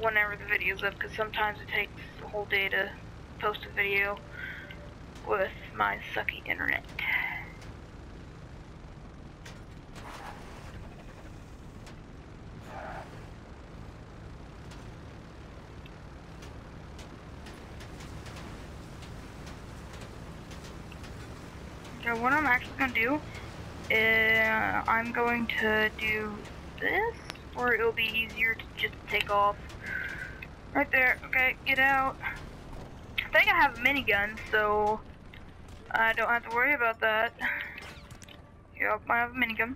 whenever the video's up because sometimes it takes a whole day to post a video with my sucky internet. So what I'm actually gonna do is uh, I'm going to do this, or it'll be easier to just take off. Right there. Okay, get out. I think I have a minigun, so I don't have to worry about that. Yep, I have a minigun.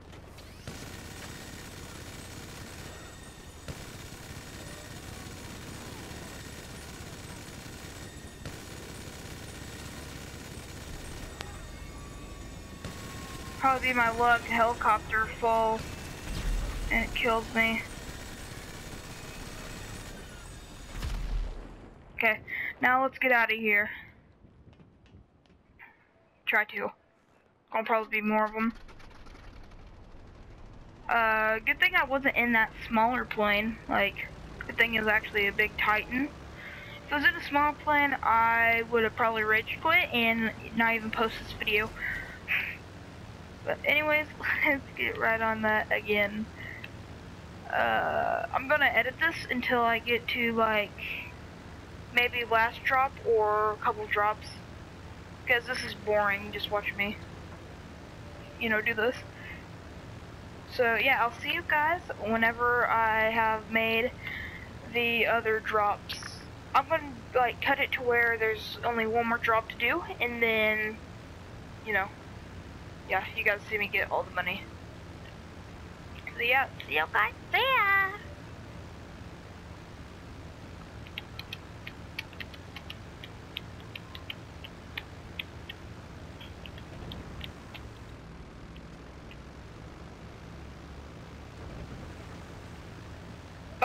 Probably my luck, helicopter falls and it kills me. Okay, now let's get out of here. Try to. Gonna probably be more of them. Uh, good thing I wasn't in that smaller plane. Like, good thing it was actually a big Titan. If it was in a small plane, I would have probably rage quit and not even post this video. But anyways, let's get right on that again. Uh, I'm gonna edit this until I get to like maybe last drop or a couple drops. Because this is boring. Just watch me you know do this. So yeah I'll see you guys whenever I have made the other drops. I'm gonna like cut it to where there's only one more drop to do and then you know yeah you guys see me get all the money. So yeah see you guys there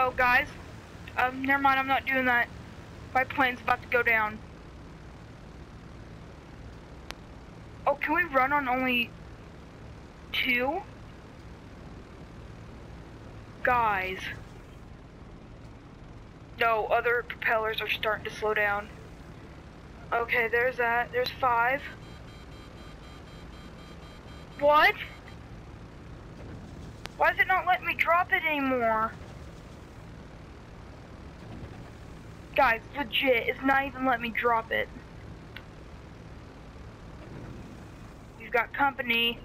Oh, guys. Um, never mind, I'm not doing that. My plane's about to go down. Oh, can we run on only two? Guys. No, other propellers are starting to slow down. Okay, there's that. There's five. What? Why is it not letting me drop it anymore? Guys, legit, it's not even letting me drop it. You've got company.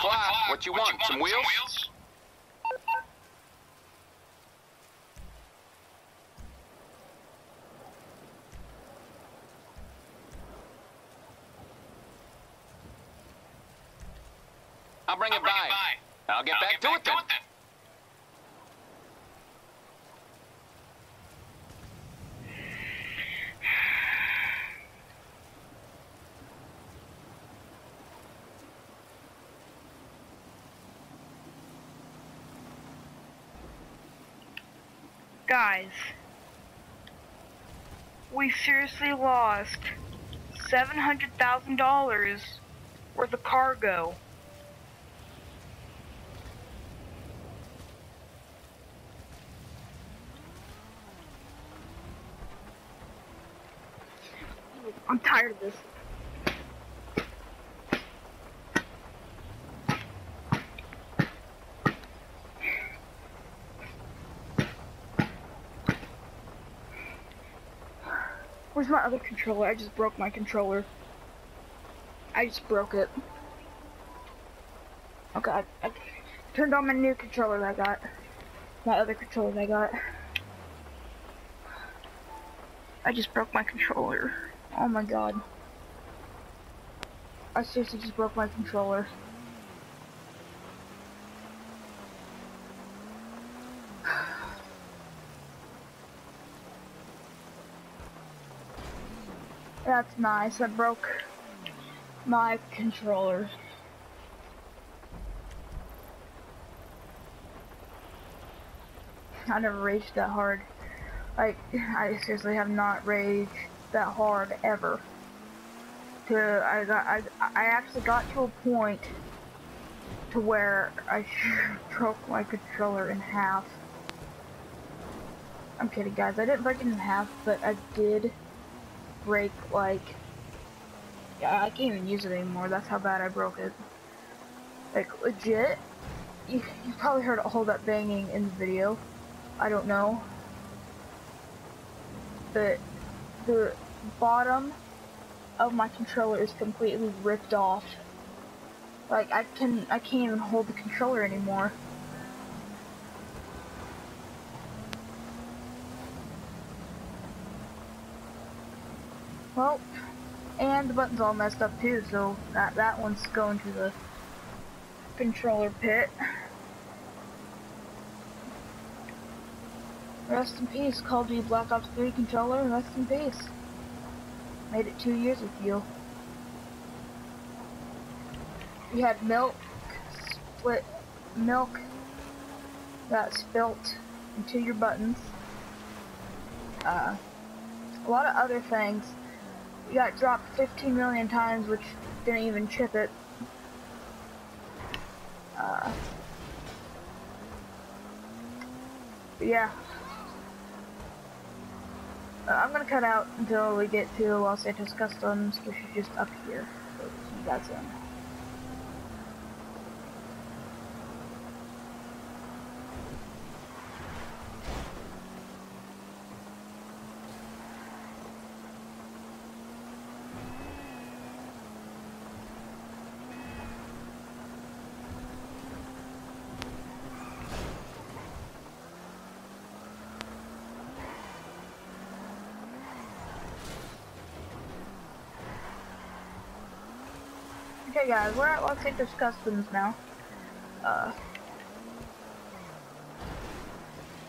I'm on the clock. What you want? Some wheels? I'll bring it by. I'll get back to it then. Guys, we seriously lost $700,000 worth of cargo. I'm tired of this. Where's my other controller? I just broke my controller. I just broke it. Oh god. I turned on my new controller I got. My other controller I got. I just broke my controller. Oh my god. I seriously just broke my controller. That's nice. I broke my controller. I never raged that hard. Like, I seriously have not raged that hard ever. To I got I I actually got to a point to where I broke my controller in half. I'm kidding, guys. I didn't break it in half, but I did break like yeah, I can't even use it anymore. That's how bad I broke it. Like legit. You you probably heard all that banging in the video. I don't know. But the bottom of my controller is completely ripped off. Like I can I can't even hold the controller anymore. Well, and the button's all messed up too, so that that one's going to the controller pit. Rest in peace, Call of Duty Black Ops 3 controller, rest in peace. Made it two years with you. You had milk, split milk that spilt into your buttons. Uh, a lot of other things. Got dropped 15 million times, which didn't even chip it. Uh, yeah. Uh, I'm gonna cut out until we get to Los Santos Customs, which is just up here. So you guys. Okay guys, we're at Los Santos Customs now. Uh,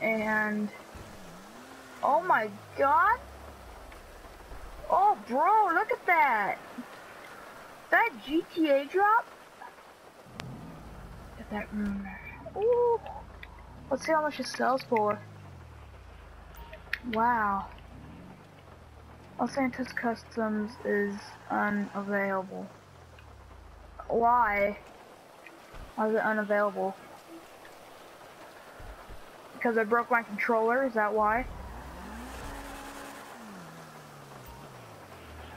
and, oh my god. Oh bro, look at that. That GTA drop? Get that room. Ooh. Let's see how much it sells for. Wow. Los Santos Customs is unavailable. Why? Why is it unavailable? Because I broke my controller, is that why?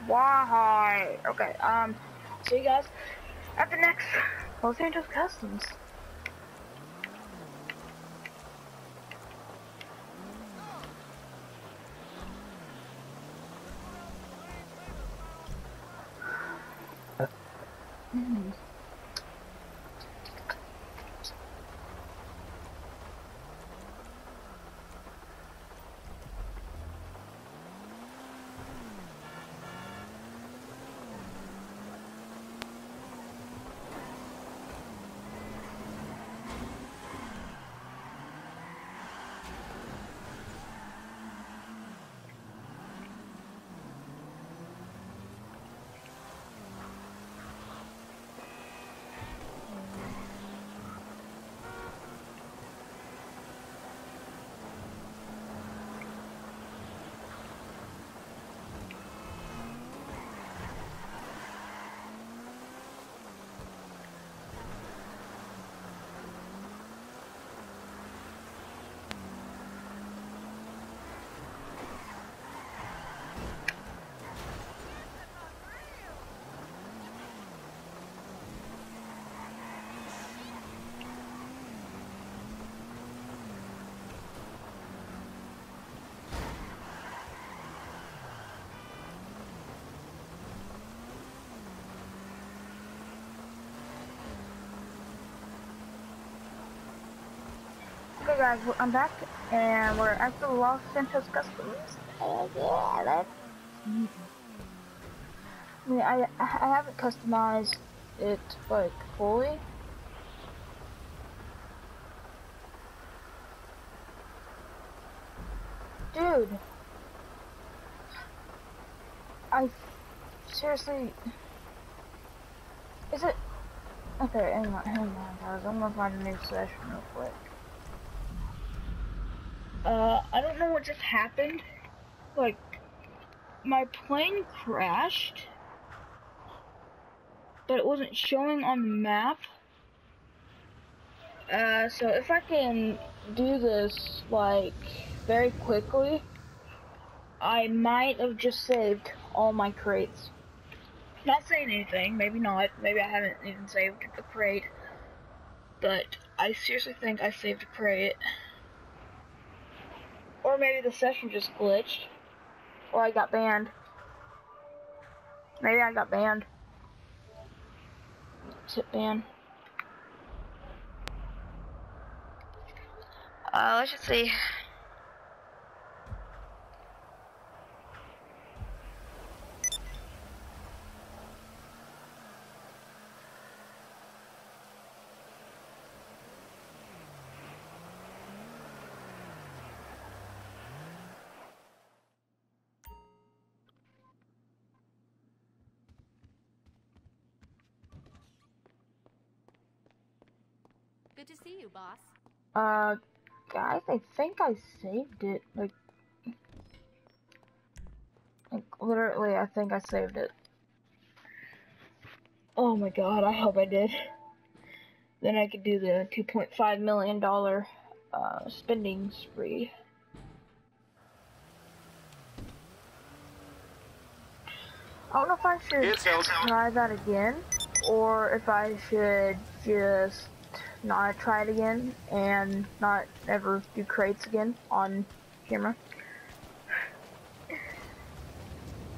Why? Okay, um, see you guys at the next Los Angeles Customs. Mm. Okay guys, I'm back and we're at the Los Santos Customs. Yeah. I mean, I, I haven't customized it like fully. Dude. I seriously is it okay, hang on, hang on guys, I'm gonna find a new session real quick. Uh I don't know what just happened. Like my plane crashed but it wasn't showing on the map. Uh, so if I can do this, like, very quickly, I might have just saved all my crates. Not saying anything, maybe not, maybe I haven't even saved a crate, but I seriously think I saved a crate. Or maybe the session just glitched, or I got banned. Maybe I got banned. Tip ban. Uh, let's just see. You, boss. Uh, guys, I think I saved it. Like, like literally, I think I saved it. Oh my god, I hope I did. Then I could do the $2.5 million uh, spending spree. I don't know if I should It's try that again, or if I should just not try it again and not ever do crates again on camera.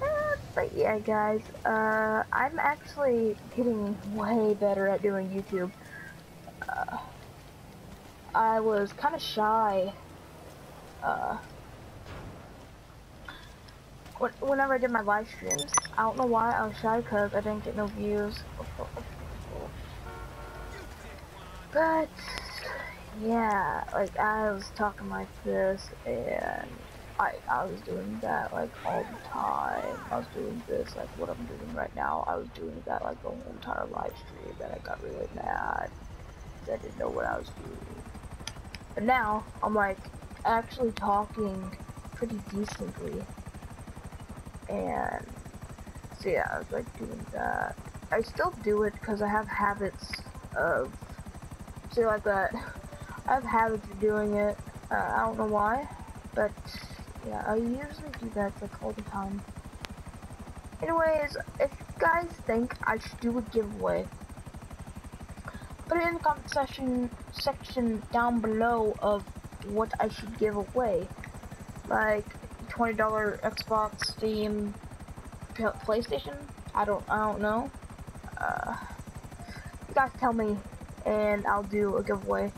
Uh, but yeah, guys, uh, I'm actually getting way better at doing YouTube. Uh, I was kind of shy. Uh, whenever I did my live streams, I don't know why I was shy because I didn't get no views. But yeah, like I was talking like this and I I was doing that like all the time. I was doing this like what I'm doing right now. I was doing that like the whole entire live stream and I got really mad. I didn't know what I was doing. But now I'm like actually talking pretty decently. And so yeah, I was like doing that. I still do it because I have habits of shit like that. I have habits of doing it. Uh, I don't know why, but yeah, I usually do that like all the time. Anyways, if you guys think I should do a giveaway, put it in the comment section section down below of what I should give away, like twenty dollar Xbox, Steam, PlayStation. I don't I don't know. Uh, you guys tell me and I'll do a giveaway.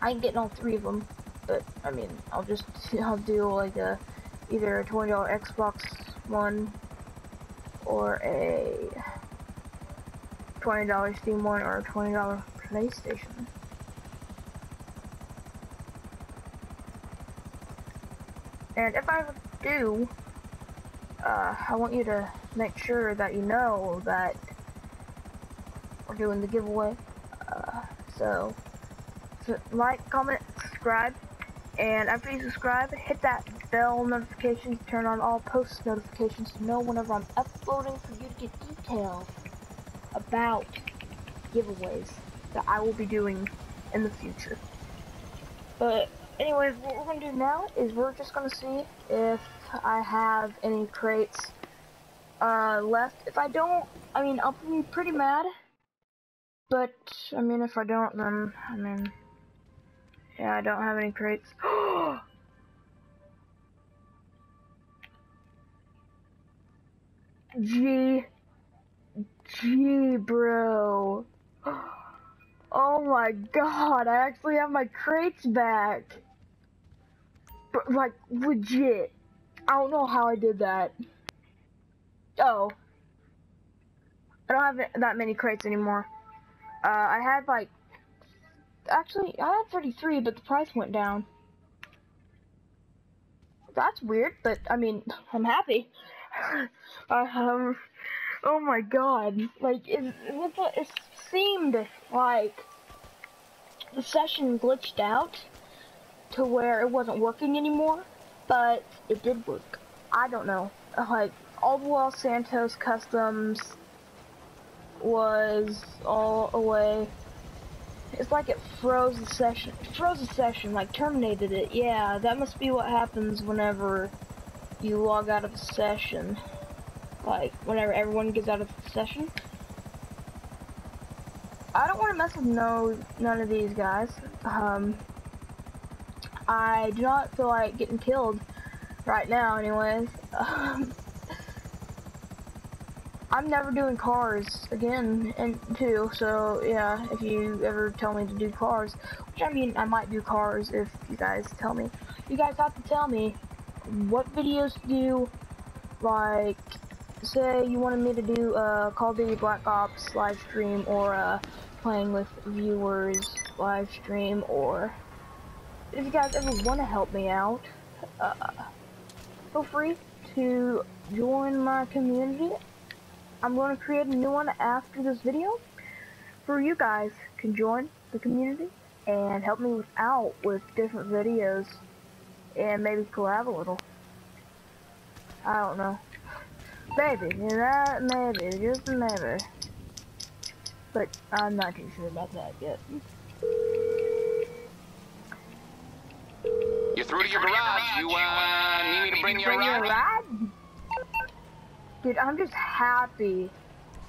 I ain't getting all three of them, but I mean, I'll just I'll do like a either a twenty dollar Xbox One or a twenty dollar Steam one or a twenty dollar PlayStation. And if I do, uh, I want you to make sure that you know that we're doing the giveaway. So, so, like, comment, subscribe, and after you subscribe, hit that bell notification to turn on all post notifications to know whenever I'm uploading for you to get details about giveaways that I will be doing in the future. But anyways, what we're gonna do now is we're just gonna see if I have any crates uh, left. If I don't, I mean, I'll be pretty mad. But, I mean, if I don't, then, I mean, yeah, I don't have any crates. G, G, bro. Oh my god, I actually have my crates back. But, like, legit. I don't know how I did that. Oh. I don't have that many crates anymore. Uh, I had like, actually, I had 33, but the price went down. That's weird, but I mean, I'm happy. um, oh my god, like, it, it, it seemed like the session glitched out to where it wasn't working anymore, but it did work. I don't know. Like, all the Los Santos customs was all away. It's like it froze the session. Froze the session, like terminated it. Yeah, that must be what happens whenever you log out of a session. Like, whenever everyone gets out of the session. I don't want to mess with no none of these guys. Um, I do not feel like getting killed right now, anyways. Um, I'm never doing cars again, and too. So yeah, if you ever tell me to do cars, which I mean, I might do cars if you guys tell me. You guys have to tell me what videos to do. Like, say you wanted me to do a uh, Call of Duty Black Ops live stream or uh, playing with viewers live stream, or if you guys ever want to help me out, uh, feel free to join my community I'm going to create a new one after this video for you guys can join the community and help me out with different videos and maybe collab a little. I don't know. Maybe, you that maybe, just maybe. But I'm not too sure about that yet. You're through to your garage. You uh, need me to bring you a ride? Dude, I'm just happy.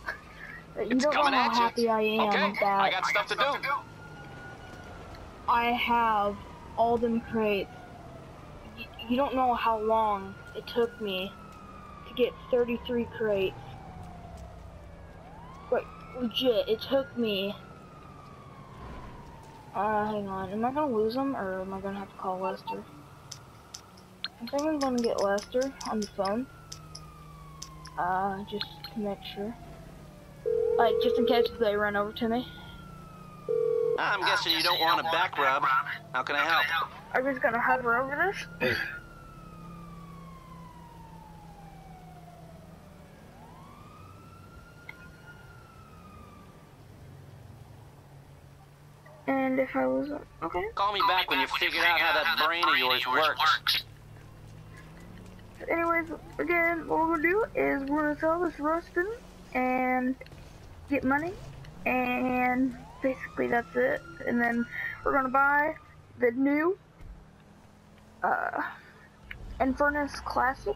you it's don't know how happy I am okay. that I got stuff to do. I have all them crates. you don't know how long it took me to get 33 crates. Wait, legit, it took me... Uh, hang on. Am I gonna lose them, or am I gonna have to call Lester? I think I'm gonna get Lester on the phone. Uh, just to make sure. Like, just in case they run over to me. I'm guessing you don't want a back rub. How can I help? I'm just gonna hover over this. And if I was okay. Call me back when you figure out how that brain of yours works anyways, again, what we're gonna do is we're gonna sell this Ruston and get money, and basically that's it. And then we're gonna buy the new uh, Infernus Classic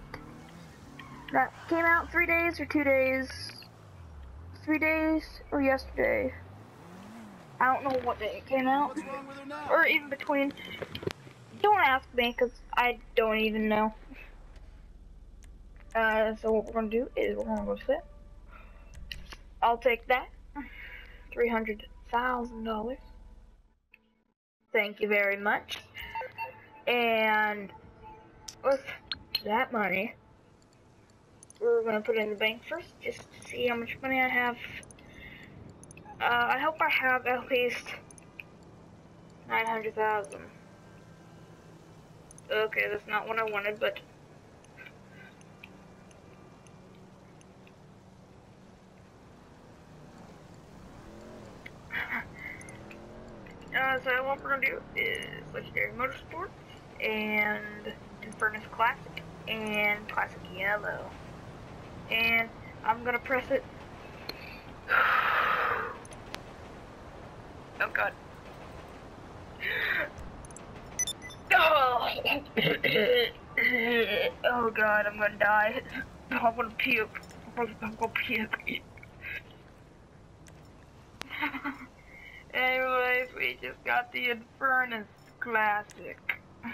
that came out three days or two days, three days or yesterday. I don't know what day it came out, or even between. Don't ask me, cause I don't even know. Uh, so what we're gonna do is we're gonna go sit. I'll take that. Three hundred thousand dollars. Thank you very much. And with that money, we're gonna put it in the bank first, just to see how much money I have. Uh, I hope I have at least nine hundred thousand. Okay, that's not what I wanted, but Uh, so what we're gonna do is Legendary Motorsports and Infernus Classic and Classic Yellow. And I'm gonna press it. Oh god. Oh, oh god, I'm gonna die. I'm gonna puke. I'm gonna puke. Anyways, we just got the Infernus Classic.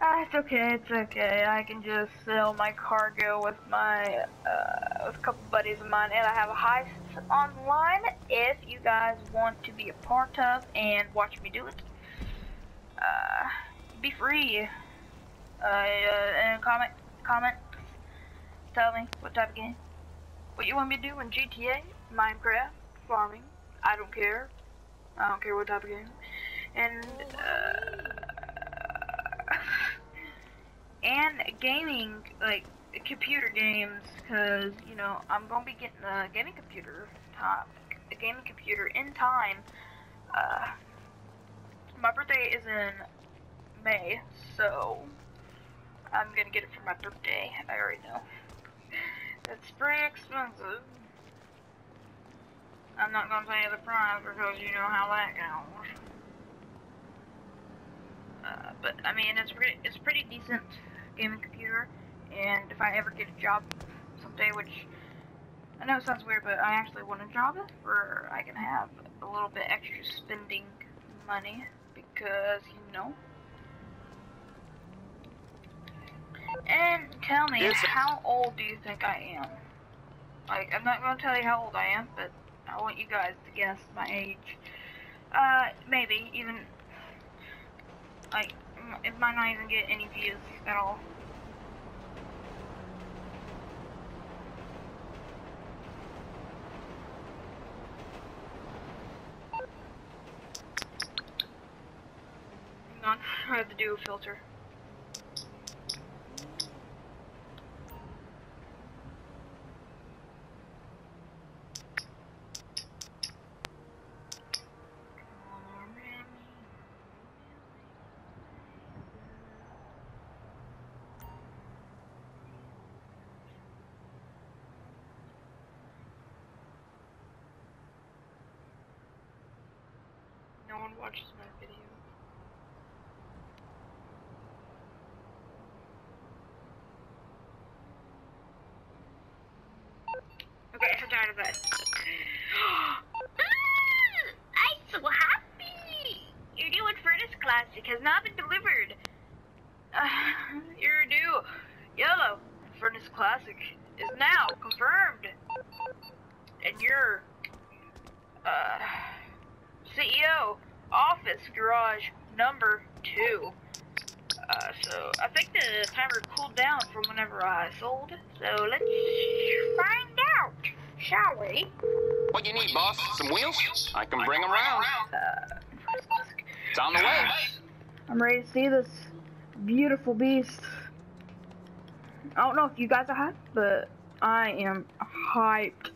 ah, it's okay, it's okay. I can just sell my cargo with my, uh, with a couple buddies of mine, and I have a heist online if you guys want to be a part of and watch me do it. Uh, be free. Uh, and comment, comment, tell me what type of game, what you want me to do in GTA, Minecraft, farming. I don't care. I don't care what type of game. And uh, and gaming, like computer games, because you know I'm gonna be getting a gaming computer, top, a gaming computer in time. Uh, my birthday is in May, so I'm gonna get it for my birthday. I already know. It's pretty expensive. I'm not gonna tell you the price because you know how that goes. Uh, but I mean, it's pretty, it's pretty decent gaming computer. And if I ever get a job someday, which I know it sounds weird, but I actually want a job where I can have a little bit extra spending money because you know. And tell me, how old do you think I am? Like, I'm not gonna tell you how old I am, but I want you guys to guess my age. Uh, maybe even like it might not even get any views at all. On, I have to do a filter. No one watches my video. Okay, I'm tired of that. I'm so happy! Your new Infernus Classic has now been delivered. Uh, your new Yellow Infernus Classic is now confirmed. And your uh, CEO office garage number two. Uh, so I think the timer cooled down from whenever I sold. So let's find out, shall we? What you need, boss? Some wheels? I can bring them around. Uh, It's on the way. I'm ready to see this beautiful beast. I don't know if you guys are hyped, but I am hyped.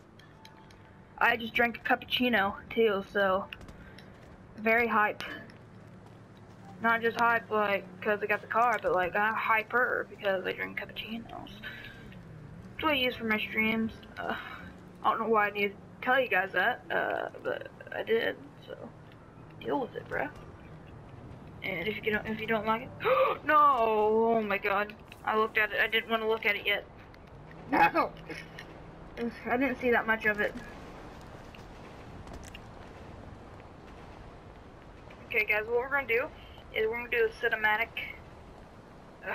I just drank a cappuccino too, so very hyped. Not just hyped like because I got the car, but like I'm hyper because I drink cappuccinos. That's what I use for my streams. Uh, I don't know why I need to tell you guys that, uh, but I did. So deal with it, bruh. And if you don't, if you don't like it, no! Oh my god! I looked at it. I didn't want to look at it yet. No! I didn't see that much of it. Okay, guys. What we're gonna do is we're gonna do a cinematic. Uh,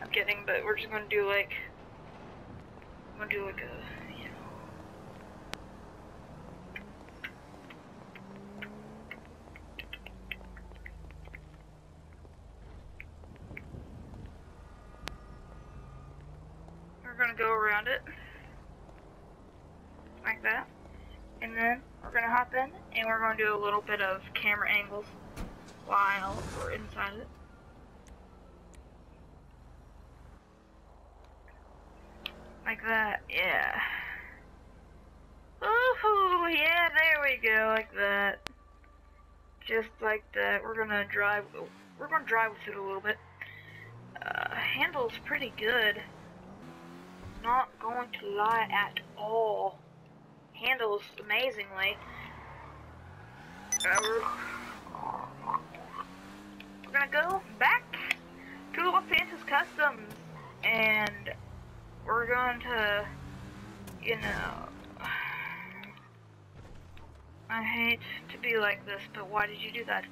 I'm kidding, but we're just gonna do like. I'm gonna do like a. We're gonna go around it like that, and then we're gonna hop in and we're gonna do a little bit of camera angles while we're inside it. Like that, yeah. Ooh, yeah, there we go, like that. Just like that. We're gonna drive. We're gonna drive with it a little bit. Uh, handle's pretty good. Not going to lie at all. Handles amazingly. We're, we're gonna go back to Los Santos Customs and we're going to, you know, I hate to be like this, but why did you do that?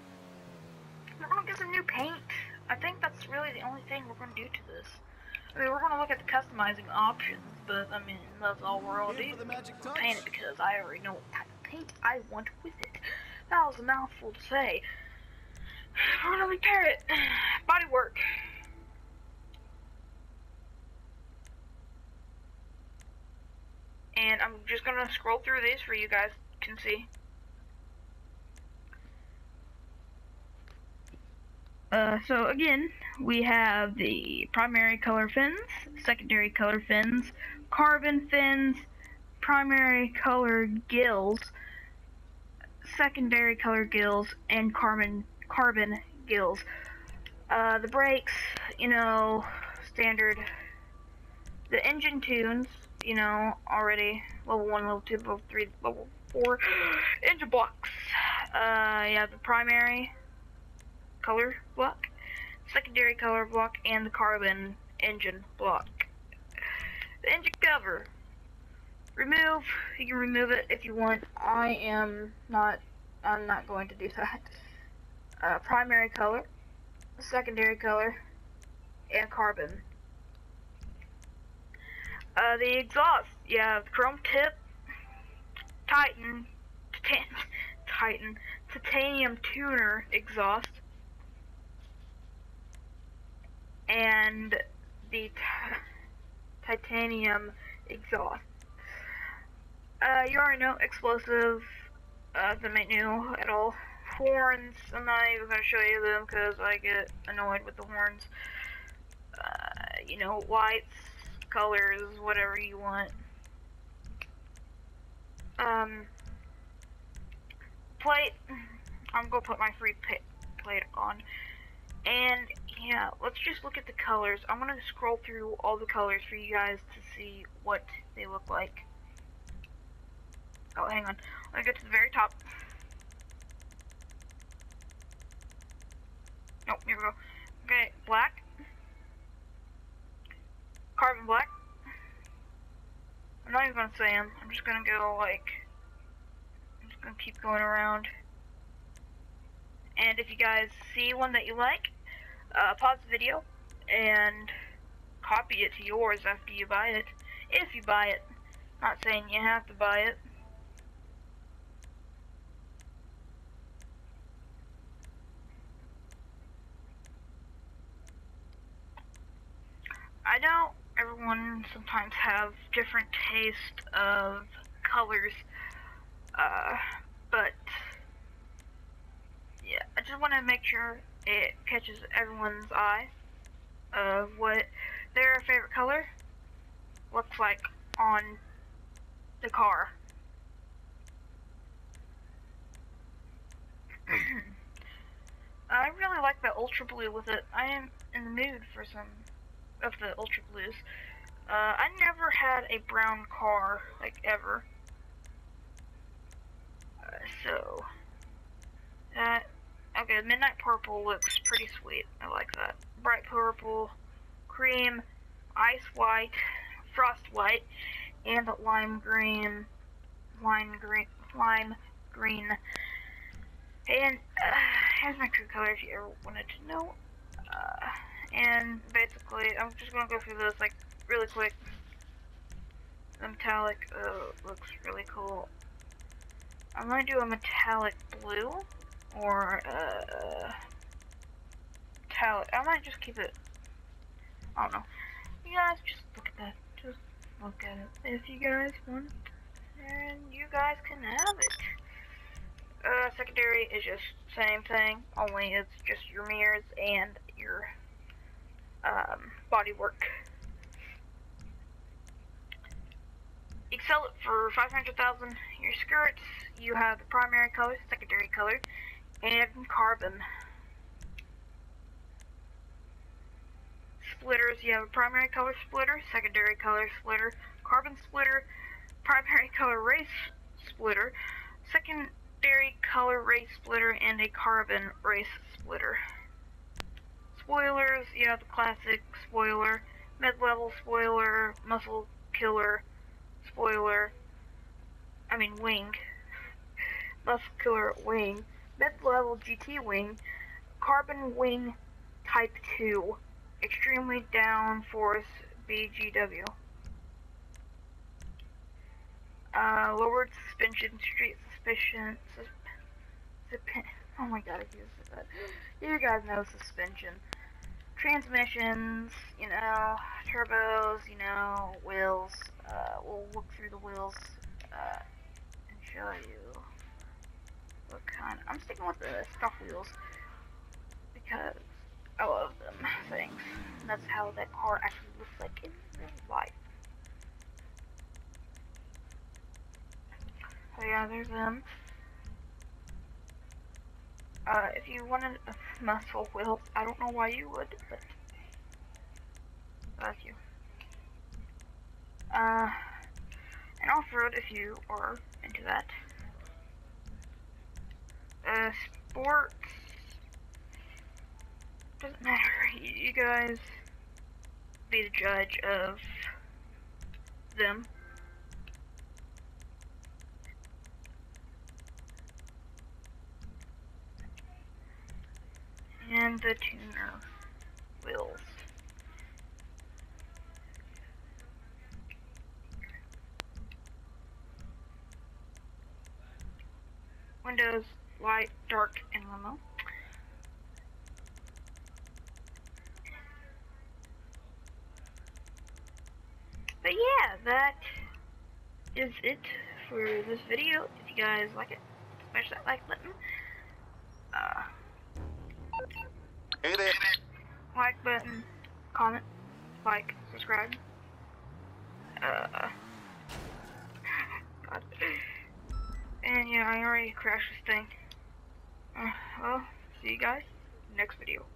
We're gonna get some new paint. I think that's really the only thing we're gonna do to this. I mean, we're gonna look at the customizing options, but I mean, that's all we're all doing. for the magic touch. Paint it because I already know what type of paint I want with it. That was a mouthful to say. We're gonna repair it. Body work. And I'm just gonna scroll through these for you guys can see. Uh, so again, we have the primary color fins, secondary color fins, carbon fins, primary color gills, secondary color gills, and carbon carbon gills. Uh, the brakes, you know, standard. The engine tunes, you know, already level one, level two, level three, level four. Engine blocks. Uh, yeah, the primary color block, secondary color block, and the carbon engine block. The engine cover. Remove. You can remove it if you want. I am not. I'm not going to do that. Uh, primary color, secondary color, and carbon. Uh, the exhaust. You have chrome tip, Titan, titan, Titan, titanium tuner exhaust, and the ti- titanium exhaust. Uh, you already know explosive, uh, the new at all. Horns, I'm not even gonna show you them because I get annoyed with the horns. Uh, you know, lights, colors, whatever you want. Um, plate, I'm gonna put my free plate on. And yeah, let's just look at the colors. I'm gonna scroll through all the colors for you guys to see what they look like. Oh, hang on. Let me get to the very top. Oh, here we go. Okay, black. Carbon black. I'm not even gonna say them. I'm just gonna go like. I'm just gonna keep going around. And if you guys see one that you like, uh, pause the video and copy it to yours after you buy it. If you buy it. Not saying you have to buy it. I know everyone sometimes have different taste of colors, uh, but yeah, I just want to make sure it catches everyone's eye of what their favorite color looks like on the car. I really like the ultra blue with it. I am in the mood for some of the ultra blues. Uh, I never had a brown car, like ever. Uh, so, that, okay, midnight purple looks pretty sweet. I like that. Bright purple, cream, ice white, frost white, and lime green, lime green, lime green. And uh, here's my true color if you ever wanted to know. Uh, and basically, I'm just gonna go through this like really quick. The metallic uh, looks really cool. I'm gonna do a metallic blue or uh, metallic. I might just keep it. I don't know. You guys just look at that. Just look at it. If you guys want, and you guys can have it. Uh, secondary is just same thing, only it's just your mirrors and your um, body work. Sell it for 500000 Your skirts, you have the primary color, secondary color, and carbon. Splitters, you have a primary color splitter, secondary color splitter, carbon splitter, primary color race splitter, secondary color race splitter, and a carbon race splitter spoilers, you have the classic spoiler, mid-level spoiler, muscle killer spoiler, I mean wing, muscle killer wing, mid-level GT wing, carbon wing type 2, extremely downforce BGW. Uh, lowered suspension, street suspension, sus susp oh my god, I can't say that. You guys know suspension. Transmissions, you know, turbos, you know, wheels. Uh, we'll look through the wheels, uh, and show you what kind. I'm sticking with the stock wheels because I love them things. That's how that car actually looks like in real life. So yeah, there's them. Uh, if you wanted a muscle wheels, I don't know why you would, but that's you. Uh, and off-road if you are into that. Uh, sports doesn't matter. You, you guys be the judge of them. And the tuner wheels. Windows, light, dark, and limo. But yeah, that is it for this video. If you guys like it, smash that like button. Uh, Hey there. like button, comment, like, subscribe. Uh, God. And yeah, I already crashed this thing. Well, see you guys next video.